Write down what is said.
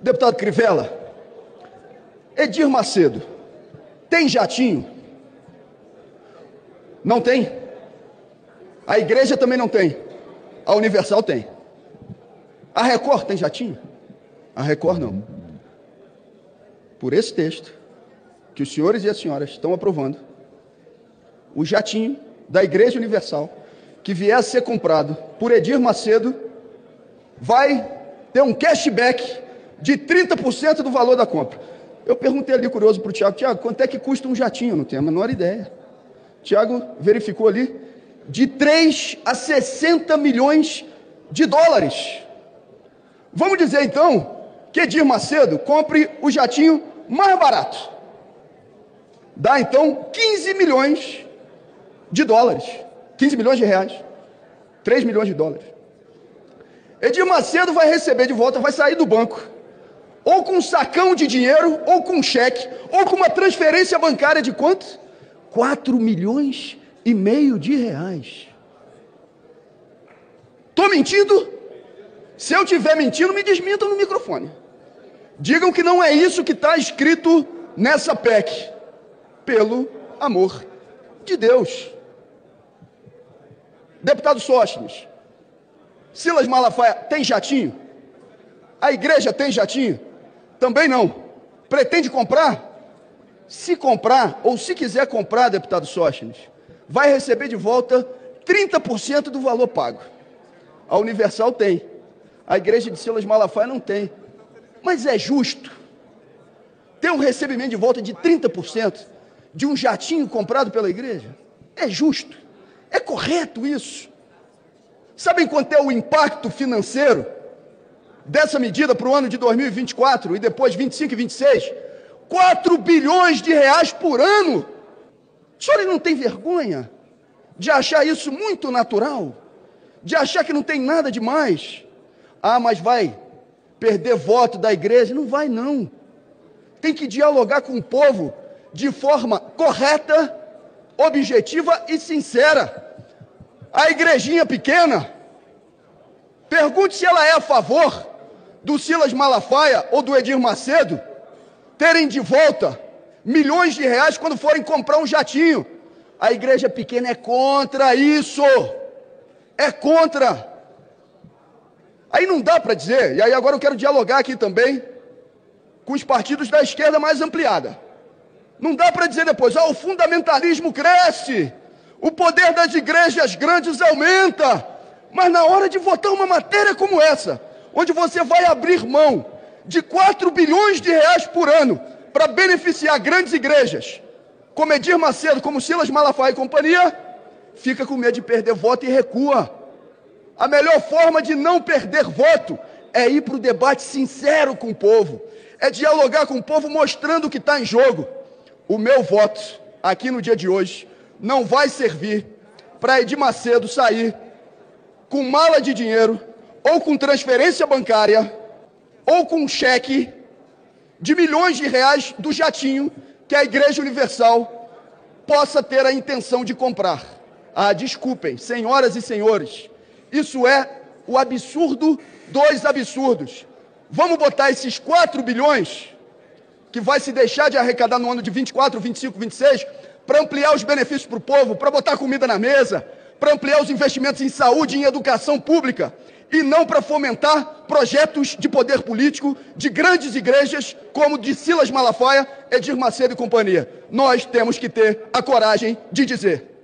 Deputado Crivella, Edir Macedo, tem jatinho? Não tem? A igreja também não tem. A Universal tem. A Record tem jatinho? A Record não. Por esse texto, que os senhores e as senhoras estão aprovando, o jatinho da Igreja Universal, que vier a ser comprado por Edir Macedo, vai ter um cashback de 30% do valor da compra. Eu perguntei ali curioso para o Tiago, Tiago, quanto é que custa um jatinho? Não tenho a menor ideia. Tiago verificou ali, de 3 a 60 milhões de dólares. Vamos dizer então que Edir Macedo compre o jatinho mais barato. Dá então 15 milhões de dólares. 15 milhões de reais. 3 milhões de dólares. Edir Macedo vai receber de volta, vai sair do banco, ou com um sacão de dinheiro, ou com um cheque, ou com uma transferência bancária de quanto? 4 milhões e meio de reais. Estou mentindo? Se eu estiver mentindo, me desmintam no microfone. Digam que não é isso que está escrito nessa PEC. Pelo amor de Deus. Deputado Sóstenes, Silas Malafaia tem jatinho? A igreja tem jatinho? Também não. Pretende comprar? Se comprar, ou se quiser comprar, deputado Sóstenes, vai receber de volta 30% do valor pago. A Universal tem. A igreja de Silas Malafaia não tem. Mas é justo ter um recebimento de volta de 30% de um jatinho comprado pela igreja? É justo. É correto isso. Sabem quanto é o impacto financeiro dessa medida para o ano de 2024 e depois 25 e 26? 4 bilhões de reais por ano. O senhor não tem vergonha de achar isso muito natural? De achar que não tem nada demais? Ah, mas vai perder voto da igreja? Não vai, não. Tem que dialogar com o povo de forma correta, objetiva e sincera. A igrejinha pequena, pergunte se ela é a favor do Silas Malafaia ou do Edir Macedo terem de volta milhões de reais quando forem comprar um jatinho. A igreja pequena é contra isso. É contra. Aí não dá para dizer, e aí agora eu quero dialogar aqui também com os partidos da esquerda mais ampliada. Não dá para dizer depois, ah, o fundamentalismo cresce, o poder das igrejas grandes aumenta, mas na hora de votar uma matéria como essa, onde você vai abrir mão de 4 bilhões de reais por ano para beneficiar grandes igrejas, como Edir Macedo, como Silas Malafaia e companhia, fica com medo de perder voto e recua. A melhor forma de não perder voto é ir para o debate sincero com o povo, é dialogar com o povo mostrando o que está em jogo. O meu voto aqui no dia de hoje não vai servir para Edir Macedo sair com mala de dinheiro ou com transferência bancária ou com cheque de milhões de reais do jatinho que a Igreja Universal possa ter a intenção de comprar. Ah, desculpem, senhoras e senhores, isso é o absurdo dos absurdos. Vamos botar esses 4 bilhões que vai se deixar de arrecadar no ano de 24, 25, 26 para ampliar os benefícios para o povo, para botar comida na mesa, para ampliar os investimentos em saúde e em educação pública e não para fomentar projetos de poder político de grandes igrejas como de Silas Malafaia, Edir Macedo e companhia. Nós temos que ter a coragem de dizer